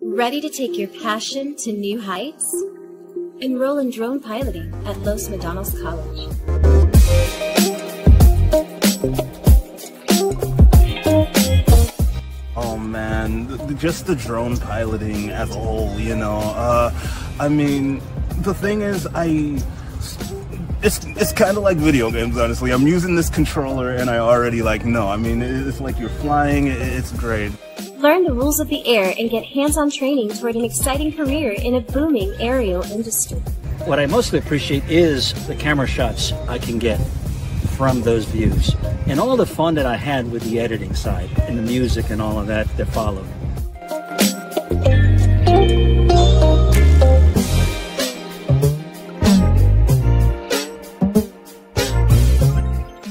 Ready to take your passion to new heights? Enroll in drone piloting at Los Medanos College. Oh man, just the drone piloting as a whole, you know. Uh, I mean, the thing is, I it's it's kind of like video games, honestly. I'm using this controller and I already like know. I mean, it's like you're flying. It's great. Learn the rules of the air and get hands-on training toward an exciting career in a booming aerial industry. What I mostly appreciate is the camera shots I can get from those views and all the fun that I had with the editing side and the music and all of that that followed.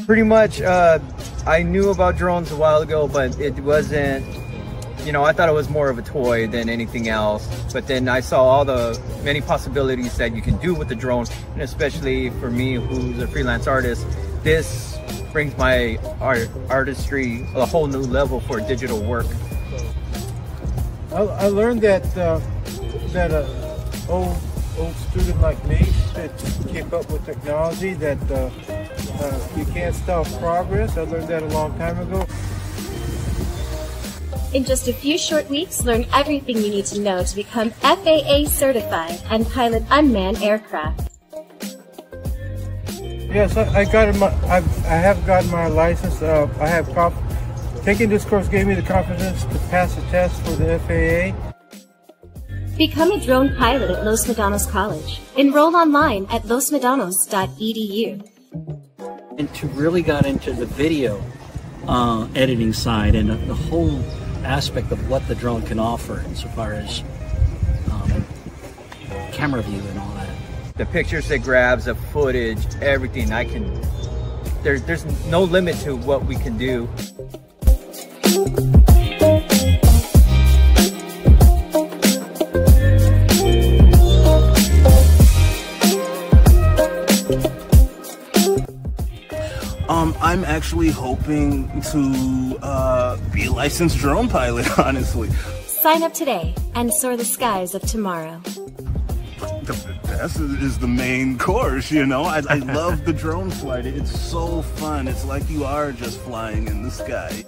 Pretty much, uh, I knew about drones a while ago, but it wasn't, you know, I thought it was more of a toy than anything else. But then I saw all the many possibilities that you can do with the drone, and especially for me, who's a freelance artist, this brings my art artistry a whole new level for digital work. I, I learned that uh, that a old old student like me should keep up with technology. That uh, uh, you can't stop progress. I learned that a long time ago. In just a few short weeks, learn everything you need to know to become FAA certified and pilot unmanned aircraft. Yes, I, I got my. I, I have gotten my license. Uh, I have conf- taking this course gave me the confidence to pass the test for the FAA. Become a drone pilot at Los Medanos College. Enroll online at losmedanos.edu. And to really got into the video uh, editing side and the whole aspect of what the drone can offer insofar as um, camera view and all that the pictures it grabs, the footage, everything. I can, there, there's no limit to what we can do. I'm actually hoping to uh, be a licensed drone pilot, honestly. Sign up today and soar the skies of tomorrow the best is the main course, you know? I, I love the drone flight. It's so fun. It's like you are just flying in the sky.